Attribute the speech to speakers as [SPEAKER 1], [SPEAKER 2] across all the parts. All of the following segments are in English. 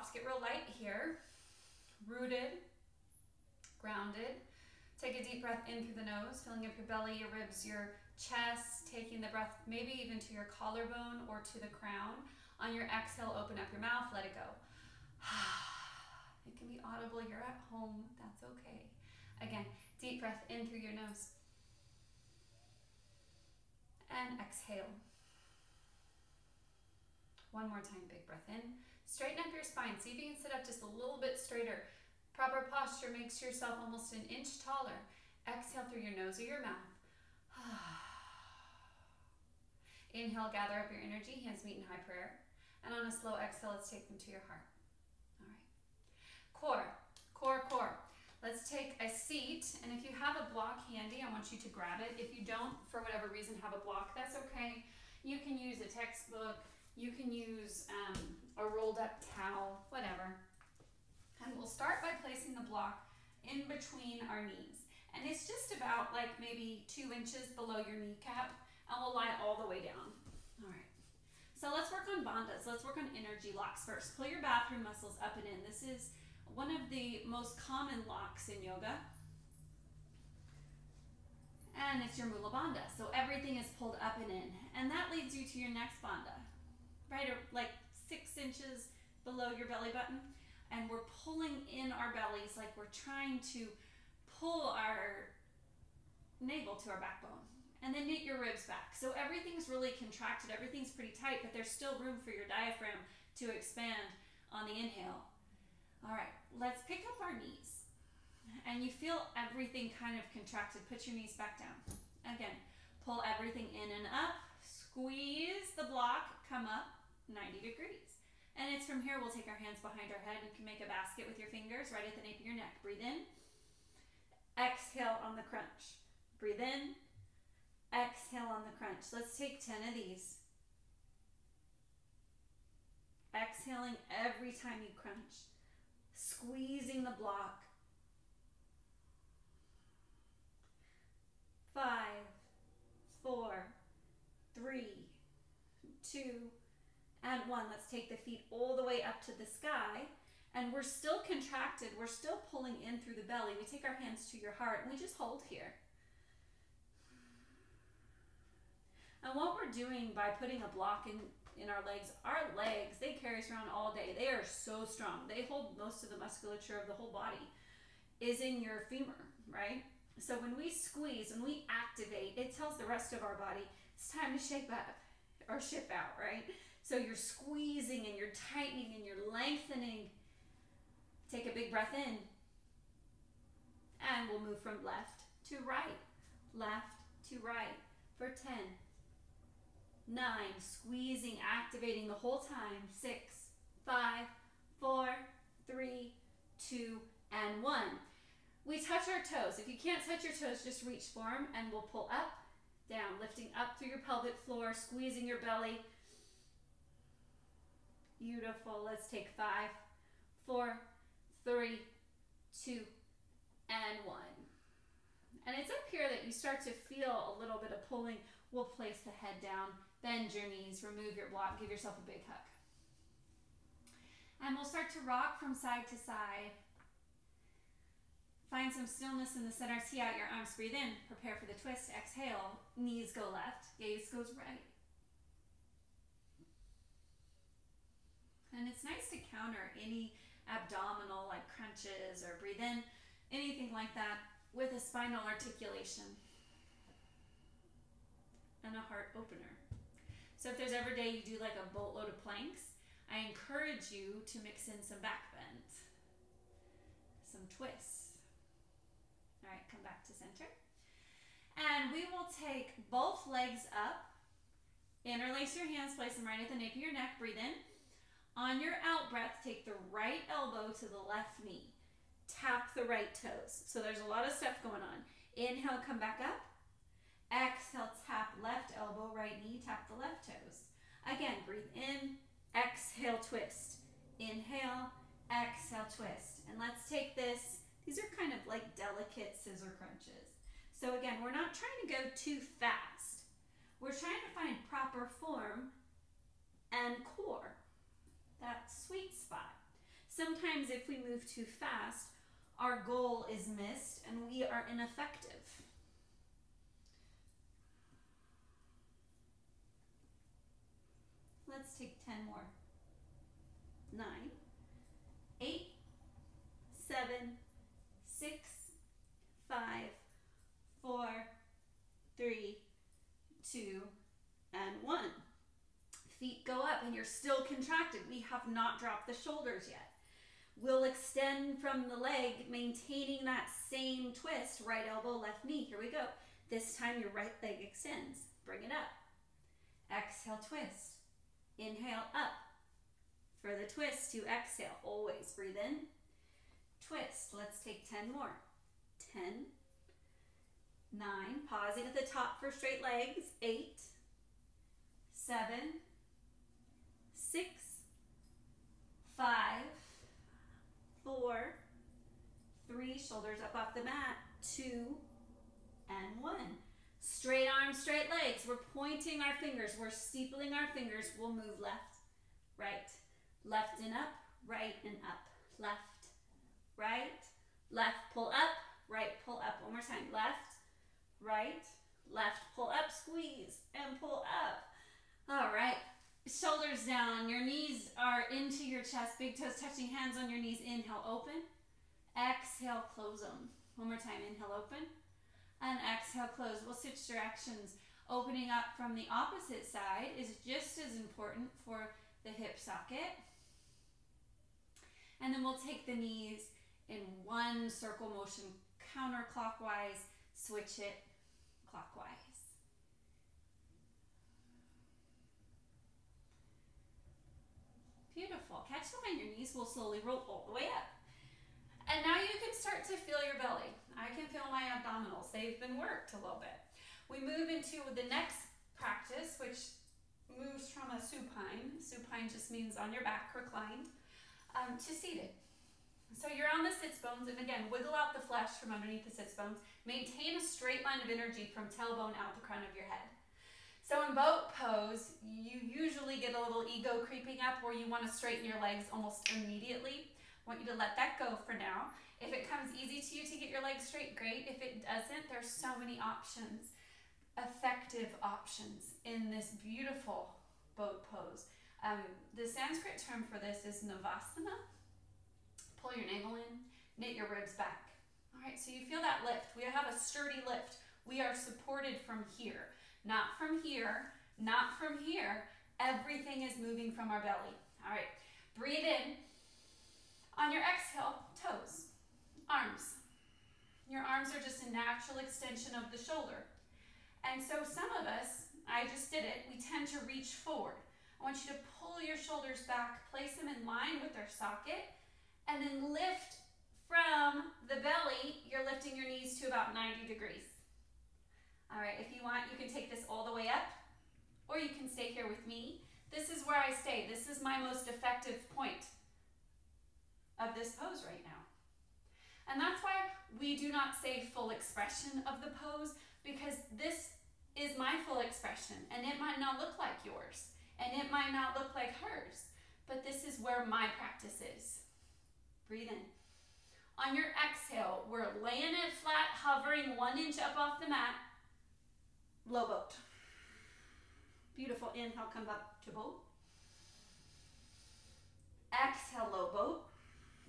[SPEAKER 1] soft. Get real light here. Rooted, grounded. Take a deep breath in through the nose, filling up your belly, your ribs, your chest, taking the breath maybe even to your collarbone or to the crown. On your exhale, open up your mouth, let it go. It can be audible, you're at home, that's okay. Again, deep breath in through your nose. And exhale. One more time, big breath in. Straighten up your spine. See if you can sit up just a little bit straighter. Proper posture makes yourself almost an inch taller. Exhale through your nose or your mouth. Inhale, gather up your energy, hands meet in high prayer. And on a slow exhale, let's take them to your heart. All right. Core, core, core. Let's take a seat, and if you have a block handy, I want you to grab it. If you don't, for whatever reason, have a block, that's okay. You can use a textbook, you can use um, a rolled up towel, whatever. And we'll start by placing the block in between our knees. And it's just about like maybe two inches below your kneecap, and we'll lie all the way down. All right. So let's work on bandhas. Let's work on energy locks first. Pull your bathroom muscles up and in. This is one of the most common locks in yoga. And it's your Mula Bandha. So everything is pulled up and in. And that leads you to your next bandha, right? Like six inches below your belly button. And we're pulling in our bellies like we're trying to pull our navel to our backbone. And then knit your ribs back. So everything's really contracted, everything's pretty tight, but there's still room for your diaphragm to expand on the inhale. All right, let's pick up our knees. And you feel everything kind of contracted. Put your knees back down. Again, pull everything in and up. Squeeze the block, come up 90 degrees. And it's from here, we'll take our hands behind our head. You can make a basket with your fingers right at the nape of your neck. Breathe in. Exhale on the crunch. Breathe in. Exhale on the crunch. Let's take 10 of these. Exhaling every time you crunch squeezing the block. Five, four, three, two, and one. Let's take the feet all the way up to the sky. And we're still contracted. We're still pulling in through the belly. We take our hands to your heart and we just hold here. And what we're doing by putting a block in in our legs. Our legs, they carry us around all day. They are so strong. They hold most of the musculature of the whole body is in your femur, right? So when we squeeze, when we activate, it tells the rest of our body it's time to shape up or ship out, right? So you're squeezing and you're tightening and you're lengthening. Take a big breath in. And we'll move from left to right, left to right for 10, nine, squeezing, activating the whole time, six, five, four, three, two, and one. We touch our toes. If you can't touch your toes, just reach for them and we'll pull up, down, lifting up through your pelvic floor, squeezing your belly. Beautiful. Let's take five, four, three, two, and one. And it's up here that you start to feel a little bit of pulling. We'll place the head down Bend your knees, remove your block, give yourself a big hug. And we'll start to rock from side to side. Find some stillness in the center. See out your arms. Breathe in. Prepare for the twist. Exhale. Knees go left. Gaze goes right. And it's nice to counter any abdominal like crunches or breathe in, anything like that with a spinal articulation and a heart opener. So if there's ever day you do like a boatload of planks, I encourage you to mix in some back bend, some twists. All right, come back to center. And we will take both legs up. Interlace your hands, place them right at the nape of your neck. Breathe in. On your out breath, take the right elbow to the left knee. Tap the right toes. So there's a lot of stuff going on. Inhale, come back up. Exhale, tap left elbow, right knee, tap the left toes. Again, breathe in, exhale, twist. Inhale, exhale, twist. And let's take this, these are kind of like delicate scissor crunches. So again, we're not trying to go too fast. We're trying to find proper form and core, that sweet spot. sometimes if we move too fast, our goal is missed and we are ineffective. Let's take 10 more. Nine, eight, seven, six, five, four, three, two, and one. Feet go up and you're still contracted. We have not dropped the shoulders yet. We'll extend from the leg, maintaining that same twist, right elbow, left knee. Here we go. This time your right leg extends. Bring it up. Exhale, twist. Inhale, up. For the twist to exhale, always breathe in. Twist. Let's take 10 more. 10, 9, pausing at the top for straight legs. 8, 7, 6, 5, 4, 3, shoulders up off the mat. 2, and 1. Straight arms, straight legs. We're pointing our fingers. We're steepling our fingers. We'll move left, right, left and up, right and up, left, right, left, pull up, right, pull up. One more time. Left, right, left, pull up, squeeze, and pull up. All right. Shoulders down. Your knees are into your chest. Big toes touching hands on your knees. Inhale, open. Exhale, close them. One more time. Inhale, open and exhale, close. We'll switch directions. Opening up from the opposite side is just as important for the hip socket. And then we'll take the knees in one circle motion counterclockwise, switch it clockwise. Beautiful. Catch on your knees. We'll slowly roll all the way up. And now you can start to feel your belly. I can feel my abdominals. They've been worked a little bit. We move into the next practice, which moves from a supine. Supine just means on your back, reclined, um, to seated. So you're on the sits bones, and again, wiggle out the flesh from underneath the sits bones. Maintain a straight line of energy from tailbone out the crown of your head. So in boat pose, you usually get a little ego creeping up where you want to straighten your legs almost immediately I want you to let that go for now. If it comes easy to you to get your legs straight, great. If it doesn't, there's so many options, effective options in this beautiful boat pose. Um, the Sanskrit term for this is Navasana. Pull your navel in, knit your ribs back. All right, so you feel that lift. We have a sturdy lift. We are supported from here, not from here, not from here. Everything is moving from our belly. All right, breathe in. On your exhale, toes, arms. Your arms are just a natural extension of the shoulder. And so some of us, I just did it, we tend to reach forward. I want you to pull your shoulders back, place them in line with their socket, and then lift from the belly. You're lifting your knees to about 90 degrees. All right, if you want, you can take this all the way up, or you can stay here with me. This is where I stay. This is my most effective point of this pose right now. And that's why we do not say full expression of the pose because this is my full expression and it might not look like yours and it might not look like hers, but this is where my practice is. Breathe in. On your exhale, we're laying it flat, hovering one inch up off the mat. Low boat. Beautiful. Inhale, come up to boat. Exhale, low boat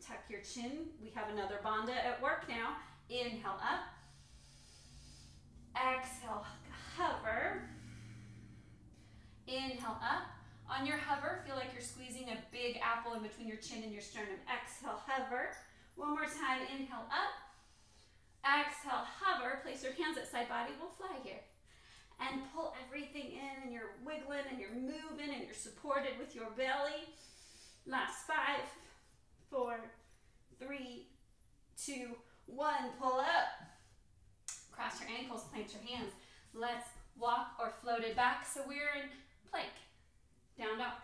[SPEAKER 1] tuck your chin. We have another bandha at work now. Inhale up. Exhale, hover. Inhale up. On your hover, feel like you're squeezing a big apple in between your chin and your sternum. Exhale, hover. One more time, inhale up. Exhale, hover. Place your hands at side body. We'll fly here. And pull everything in and you're wiggling and you're moving and you're supported with your belly. Last five, four, three, two, one. Pull up. Cross your ankles, plant your hands. Let's walk or float it back. So we're in plank. Down dog.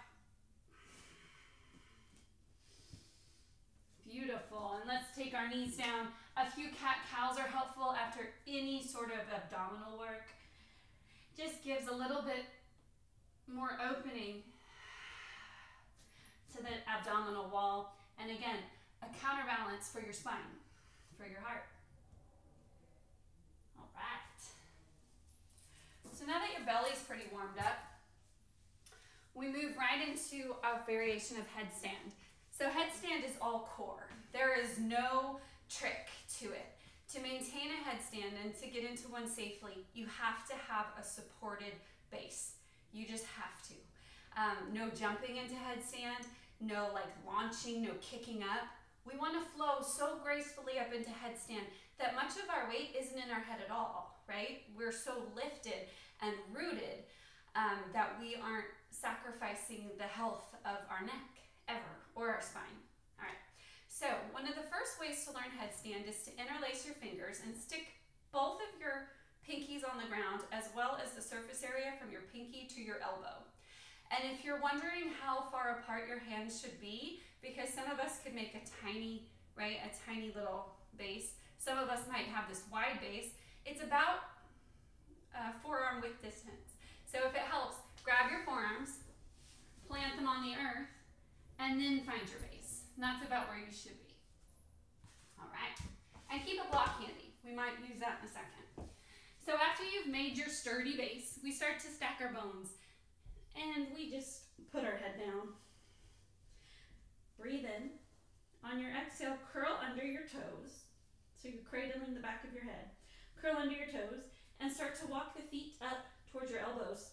[SPEAKER 1] Beautiful. And let's take our knees down. A few cat cows are helpful after any sort of abdominal work. Just gives a little bit more opening to the abdominal wall and again, a counterbalance for your spine, for your heart. All right. So now that your belly's pretty warmed up, we move right into a variation of headstand. So headstand is all core. There is no trick to it. To maintain a headstand and to get into one safely, you have to have a supported base. You just have to. Um, no jumping into headstand, no like launching, no kicking up. We want to flow so gracefully up into headstand that much of our weight isn't in our head at all, right? We're so lifted and rooted um, that we aren't sacrificing the health of our neck ever or our spine. So one of the first ways to learn headstand is to interlace your fingers and stick both of your pinkies on the ground as well as the surface area from your pinky to your elbow. And if you're wondering how far apart your hands should be, because some of us could make a tiny, right, a tiny little base. Some of us might have this wide base. It's about uh, forearm width distance. So if it helps, grab your forearms, plant them on the earth, and then find your base. And that's about where you should be. All right. And keep a block handy. We might use that in a second. So after you've made your sturdy base, we start to stack our bones. And we just put our head down. Breathe in. On your exhale, curl under your toes. So you're cradling the back of your head. Curl under your toes and start to walk the feet up towards your elbows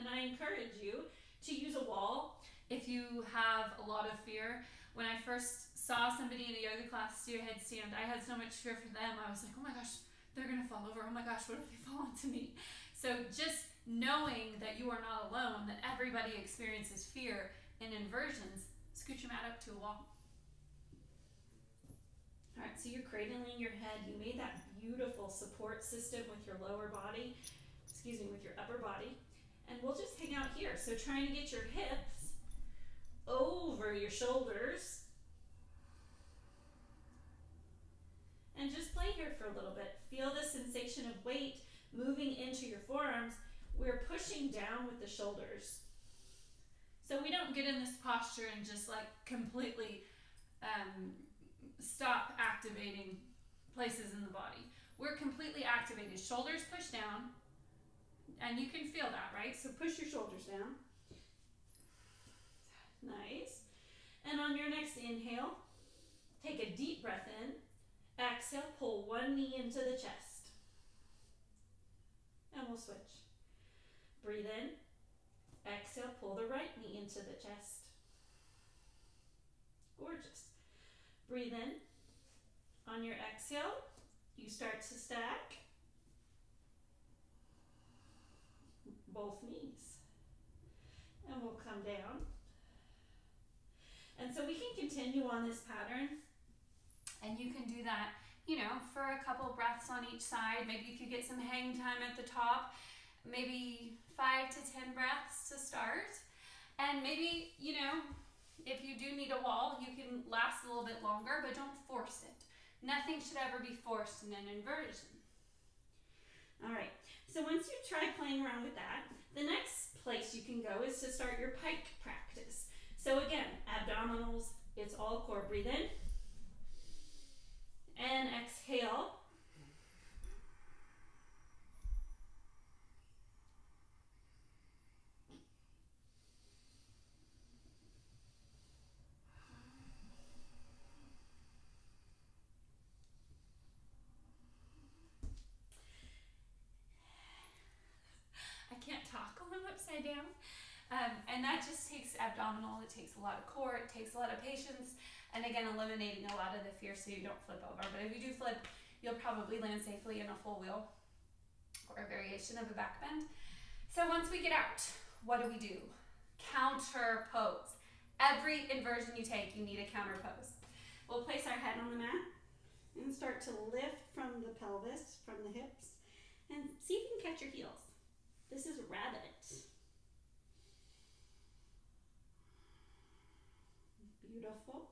[SPEAKER 1] and I encourage you to use a wall if you have a lot of fear. When I first saw somebody in a yoga class do a headstand, I had so much fear for them. I was like, oh my gosh, they're going to fall over. Oh my gosh, what if they fall onto me? So just knowing that you are not alone, that everybody experiences fear in inversions, scoot your mat up to a wall. All right, so you're cradling your head. You made that beautiful support system with your lower body, excuse me, with your upper body and we'll just hang out here. So trying to get your hips over your shoulders. And just play here for a little bit. Feel the sensation of weight moving into your forearms. We're pushing down with the shoulders. So we don't get in this posture and just like completely um, stop activating places in the body. We're completely activated. Shoulders push down, and you can feel that, right? So push your shoulders down. Nice. And on your next inhale, take a deep breath in. Exhale, pull one knee into the chest. And we'll switch. Breathe in. Exhale, pull the right knee into the chest. Gorgeous. Breathe in. On your exhale, you start to stack. both knees. And we'll come down. And so we can continue on this pattern. And you can do that, you know, for a couple breaths on each side. Maybe if you get some hang time at the top, maybe five to 10 breaths to start. And maybe, you know, if you do need a wall, you can last a little bit longer, but don't force it. Nothing should ever be forced in an inversion. All right, so once you try playing around with that, the next place you can go is to start your pike practice. So again, abdominals, it's all core. Breathe in and exhale. I can't talk when I'm upside down. Um, and that just takes abdominal, it takes a lot of core, it takes a lot of patience, and again, eliminating a lot of the fear so you don't flip over. But if you do flip, you'll probably land safely in a full wheel or a variation of a back bend. So once we get out, what do we do? Counter pose. Every inversion you take, you need a counter pose. We'll place our head on the mat and start to lift from the pelvis, from the hips, and see if you can catch your heels. This is rabbit. Beautiful.